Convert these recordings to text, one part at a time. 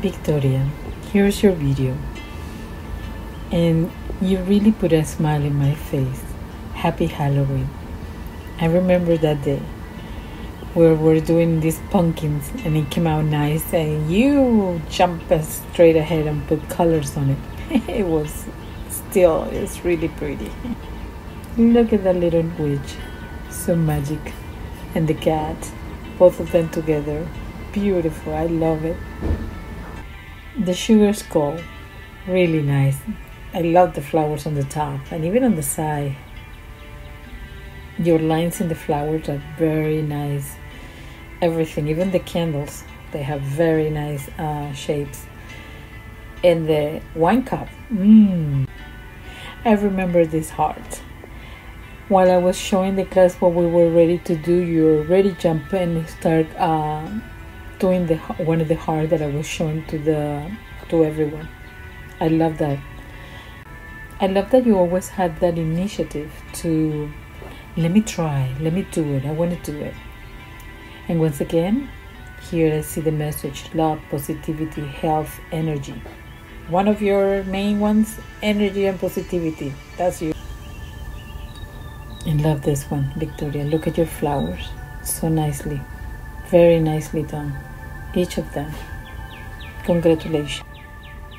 Victoria, here's your video. And you really put a smile in my face. Happy Halloween. I remember that day where we're doing these pumpkins and it came out nice and you jump straight ahead and put colors on it. it was still, it's really pretty. Look at that little witch. So magic. And the cat. Both of them together. Beautiful. I love it. The sugar skull. Really nice. I love the flowers on the top and even on the side. Your lines in the flowers are very nice. Everything, even the candles, they have very nice uh, shapes. And the wine cup, mmm. I remember this heart while I was showing the class what we were ready to do, you already jump and start uh, doing the one of the heart that I was showing to the to everyone. I love that. I love that you always had that initiative to let me try, let me do it. I want to do it. And once again, here I see the message: love, positivity, health, energy. One of your main ones, energy and positivity. That's you. I love this one, Victoria. Look at your flowers. So nicely. Very nicely done. Each of them. Congratulations.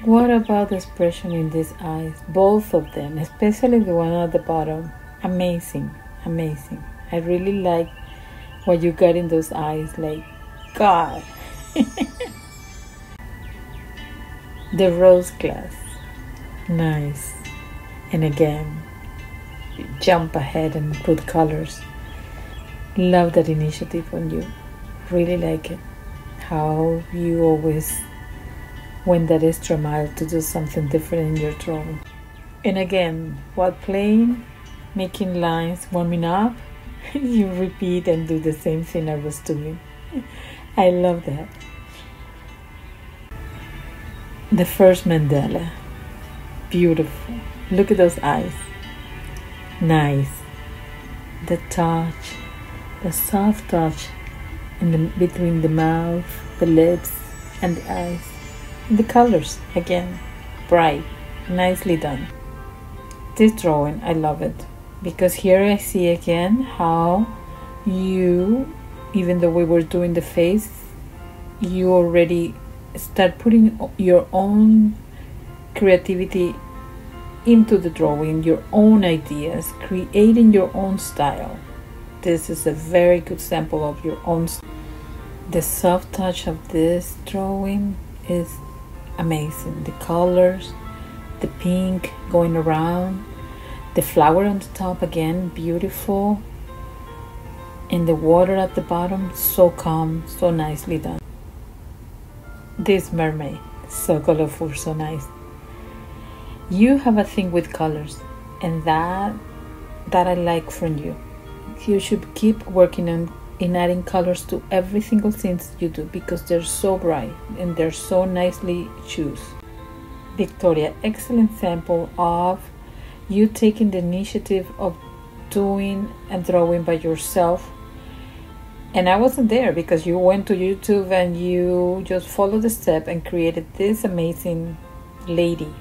What about the expression in these eyes? Both of them, especially the one at the bottom. Amazing. Amazing. I really like what you got in those eyes. Like, God. the rose glass. Nice. And again, jump ahead and put colors. Love that initiative on you. Really like it. How you always went that extra mile to do something different in your drawing. And again, while playing, making lines, warming up, you repeat and do the same thing I was doing. I love that. The first mandala. Beautiful. Look at those eyes nice. The touch, the soft touch in the between the mouth, the lips, and the eyes. The colors again, bright, nicely done. This drawing, I love it because here I see again how you, even though we were doing the face, you already start putting your own creativity into the drawing your own ideas, creating your own style. This is a very good sample of your own. The soft touch of this drawing is amazing. The colors, the pink going around, the flower on the top again, beautiful. And the water at the bottom, so calm, so nicely done. This mermaid, so colorful, so nice you have a thing with colors and that that I like from you. You should keep working on in adding colors to every single thing you do because they're so bright and they're so nicely choose. Victoria, excellent sample of you taking the initiative of doing and drawing by yourself. And I wasn't there because you went to YouTube and you just followed the step and created this amazing lady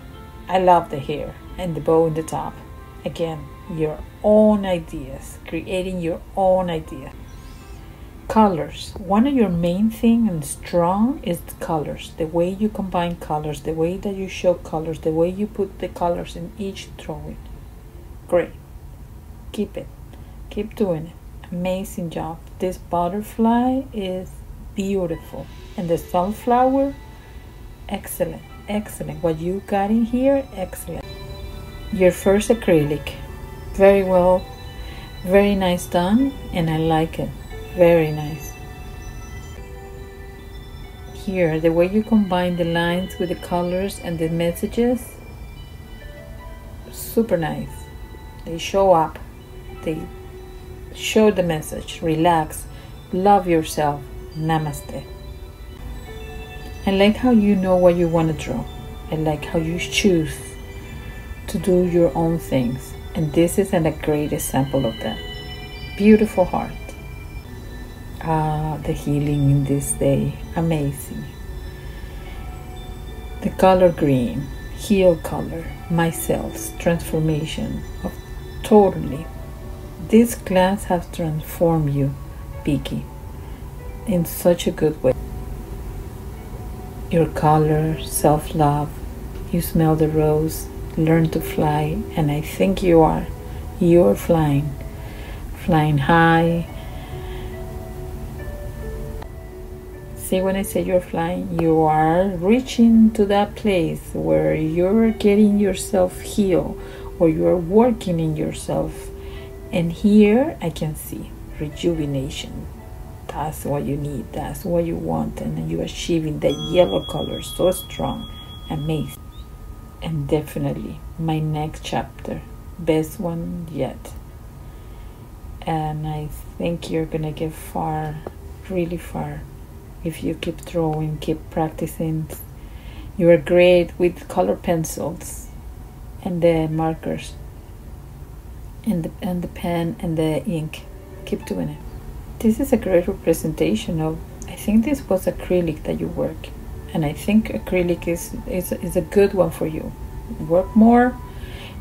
I love the hair and the bow in the top. Again, your own ideas, creating your own idea. Colors. One of your main thing and strong is the colors. The way you combine colors, the way that you show colors, the way you put the colors in each drawing. Great. Keep it. Keep doing it. Amazing job. This butterfly is beautiful. And the sunflower, excellent excellent. What you got in here, excellent. Your first acrylic, very well, very nice done, and I like it. Very nice. Here, the way you combine the lines with the colors and the messages, super nice. They show up. They show the message. Relax. Love yourself. Namaste. I like how you know what you want to draw. I like how you choose to do your own things. And this is a great example of that. Beautiful heart. Ah, the healing in this day. Amazing. The color green, heal color, myself, transformation of totally. This class has transformed you, Vicky, in such a good way. Your color, self love, you smell the rose, learn to fly, and I think you are. You're flying, flying high. See, when I say you're flying, you are reaching to that place where you're getting yourself healed or you're working in yourself. And here I can see rejuvenation. That's what you need, that's what you want, and you're achieving that yellow color so strong, amazing. And definitely my next chapter, best one yet. And I think you're gonna get far, really far, if you keep drawing, keep practicing. You are great with color pencils and the markers and the, and the pen and the ink. Keep doing it. This is a great representation of, I think this was acrylic that you work. And I think acrylic is, is, is a good one for you. Work more.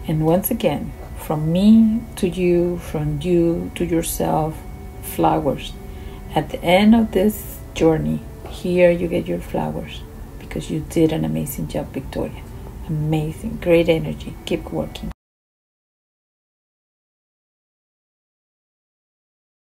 And once again, from me to you, from you to yourself, flowers. At the end of this journey, here you get your flowers because you did an amazing job, Victoria. Amazing, great energy. Keep working.